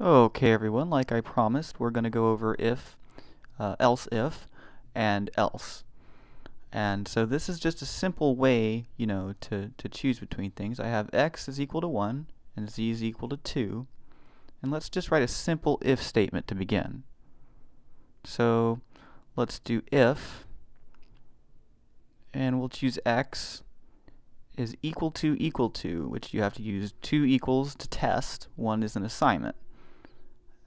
Okay everyone, like I promised, we're going to go over if, uh, else if, and else. And so this is just a simple way, you know, to, to choose between things. I have x is equal to 1 and z is equal to 2. And let's just write a simple if statement to begin. So let's do if, and we'll choose x is equal to equal to, which you have to use two equals to test. One is an assignment.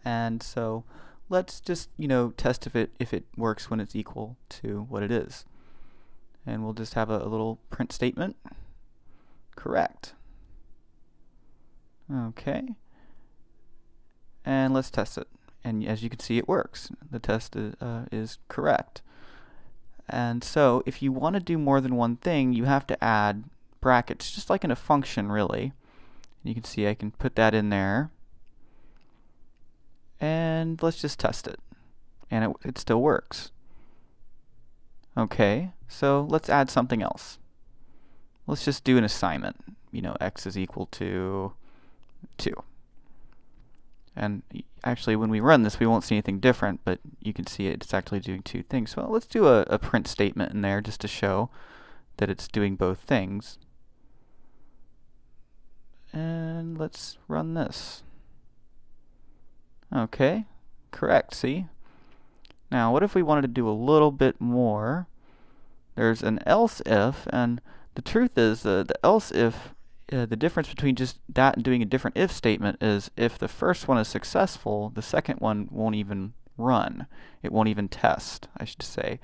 And so let's just, you know, test if it if it works when it's equal to what it is. And we'll just have a, a little print statement. Correct. Okay. And let's test it. And as you can see, it works. The test is, uh, is correct. And so if you want to do more than one thing, you have to add brackets, just like in a function, really. You can see I can put that in there and let's just test it. And it, it still works. Okay, so let's add something else. Let's just do an assignment. You know, x is equal to 2. And actually, when we run this, we won't see anything different, but you can see it's actually doing two things. So let's do a, a print statement in there just to show that it's doing both things. And let's run this. Okay, correct, see? Now, what if we wanted to do a little bit more? There's an else if, and the truth is uh, the else if, uh, the difference between just that and doing a different if statement is if the first one is successful, the second one won't even run. It won't even test, I should say.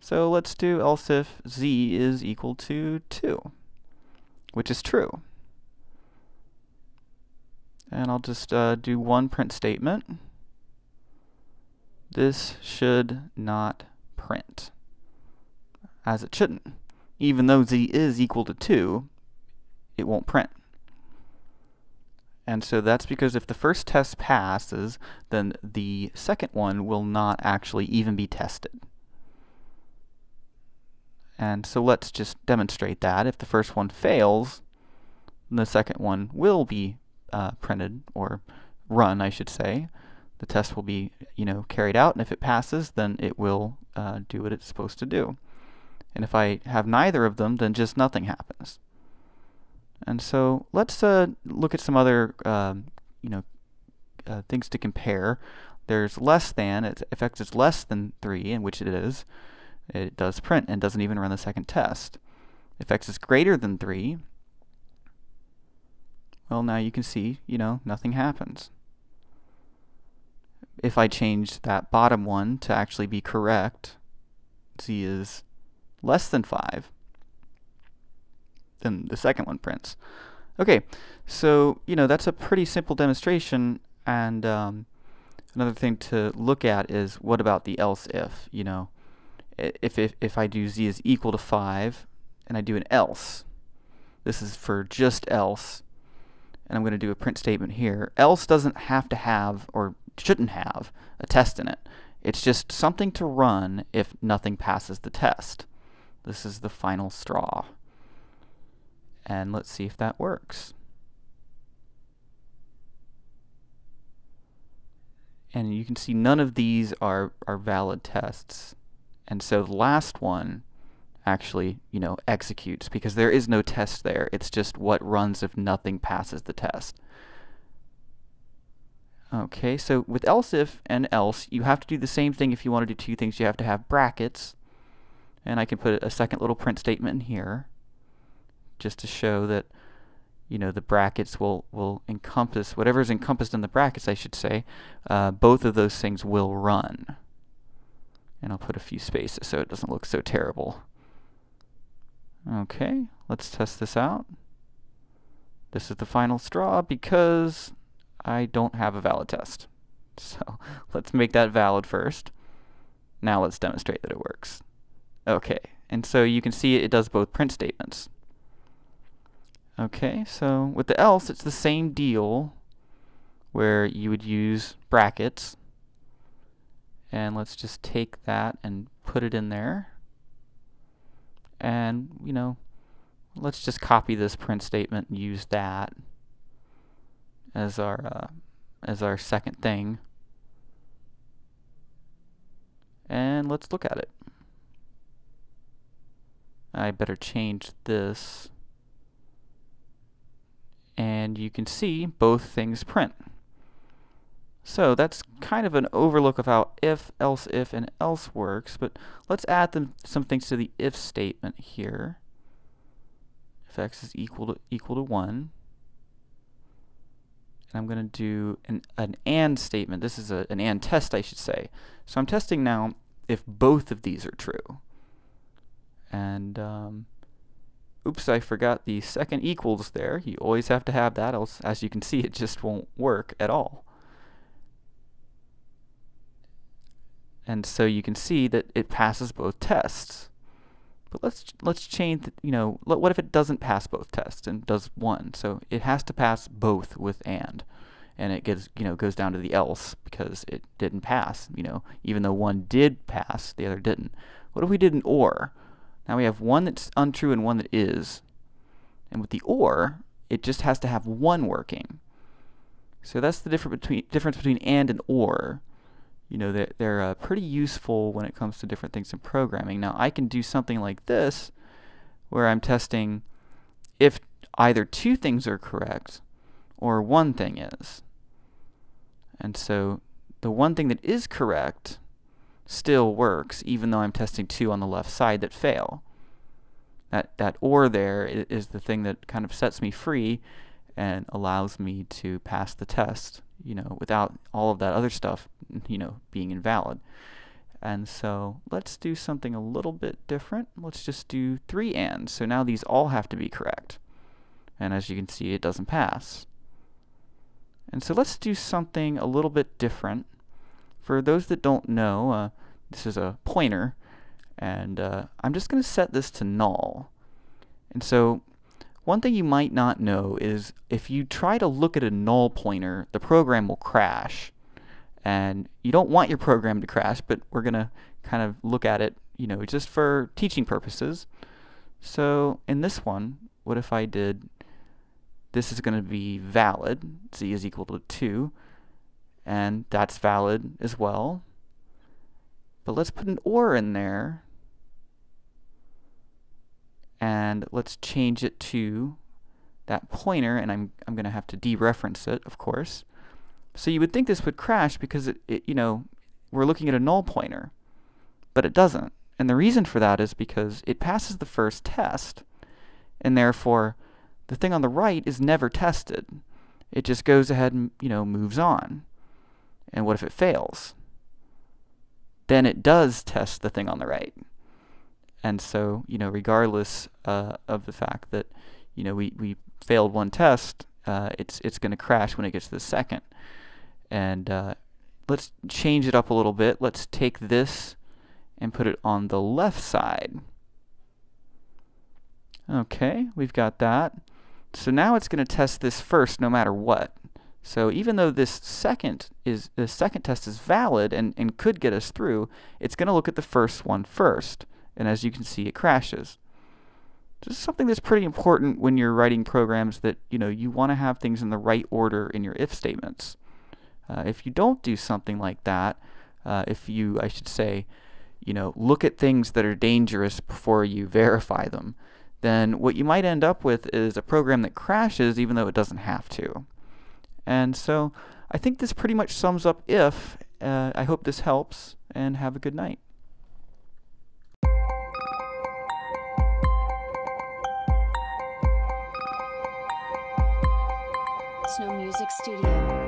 So let's do else if z is equal to 2, which is true. And I'll just uh, do one print statement. This should not print, as it shouldn't. Even though z is equal to 2, it won't print. And so that's because if the first test passes, then the second one will not actually even be tested. And so let's just demonstrate that. If the first one fails, the second one will be uh, printed or run, I should say. The test will be, you know, carried out, and if it passes, then it will uh, do what it's supposed to do. And if I have neither of them, then just nothing happens. And so let's uh, look at some other, um, you know, uh, things to compare. There's less than, if x is less than 3, in which it is, it does print and doesn't even run the second test. If x is greater than 3, well, now you can see, you know, nothing happens. If I change that bottom one to actually be correct, z is less than 5, then the second one prints. Okay, so, you know, that's a pretty simple demonstration, and um, another thing to look at is what about the else if, you know, if, if, if I do z is equal to 5, and I do an else, this is for just else, and I'm going to do a print statement here. Else doesn't have to have, or shouldn't have, a test in it. It's just something to run if nothing passes the test. This is the final straw. And let's see if that works. And you can see none of these are, are valid tests. And so the last one actually, you know, executes because there is no test there. It's just what runs if nothing passes the test. Okay, so with else if and else, you have to do the same thing if you want to do two things. You have to have brackets, and I can put a second little print statement in here just to show that, you know, the brackets will, will encompass, whatever is encompassed in the brackets, I should say, uh, both of those things will run. And I'll put a few spaces so it doesn't look so terrible. Okay, let's test this out. This is the final straw because I don't have a valid test. So let's make that valid first. Now let's demonstrate that it works. Okay, and so you can see it does both print statements. Okay, so with the else, it's the same deal where you would use brackets. And let's just take that and put it in there and you know let's just copy this print statement and use that as our uh, as our second thing. And let's look at it. I better change this. And you can see both things print. So that's kind of an overlook of how if, else if, and else works, but let's add them, some things to the if statement here. If x is equal to equal to 1. And I'm going to do an, an AND statement. This is a, an AND test, I should say. So I'm testing now if both of these are true. And, um, oops, I forgot the second equals there. You always have to have that, else, as you can see, it just won't work at all. And so you can see that it passes both tests. But let's let's change, you know, what if it doesn't pass both tests and does one? So it has to pass both with AND. And it gets, you know, goes down to the else because it didn't pass, you know, even though one did pass, the other didn't. What if we did an OR? Now we have one that's untrue and one that is. And with the OR, it just has to have one working. So that's the difference between difference between AND and OR you know, they're, they're uh, pretty useful when it comes to different things in programming. Now, I can do something like this, where I'm testing if either two things are correct or one thing is. And so the one thing that is correct still works, even though I'm testing two on the left side that fail. That, that or there is the thing that kind of sets me free and allows me to pass the test you know, without all of that other stuff, you know, being invalid. And so let's do something a little bit different. Let's just do three ands. So now these all have to be correct. And as you can see, it doesn't pass. And so let's do something a little bit different. For those that don't know, uh, this is a pointer, and uh, I'm just going to set this to null. And so one thing you might not know is if you try to look at a null pointer, the program will crash. And you don't want your program to crash, but we're going to kind of look at it, you know, just for teaching purposes. So in this one, what if I did, this is going to be valid, z is equal to 2, and that's valid as well. But let's put an OR in there and let's change it to that pointer, and I'm, I'm going to have to dereference it, of course. So you would think this would crash because, it, it, you know, we're looking at a null pointer, but it doesn't. And the reason for that is because it passes the first test, and therefore the thing on the right is never tested. It just goes ahead and, you know, moves on. And what if it fails? Then it does test the thing on the right. And so, you know, regardless uh, of the fact that, you know, we, we failed one test, uh, it's, it's going to crash when it gets to the second. And uh, let's change it up a little bit. Let's take this and put it on the left side. Okay, we've got that. So now it's going to test this first no matter what. So even though this second is the second test is valid and, and could get us through, it's going to look at the first one first and as you can see it crashes. This is something that's pretty important when you're writing programs that you know you want to have things in the right order in your if statements. Uh, if you don't do something like that, uh, if you, I should say, you know, look at things that are dangerous before you verify them, then what you might end up with is a program that crashes even though it doesn't have to. And so I think this pretty much sums up if. Uh, I hope this helps, and have a good night. Snow Music Studio.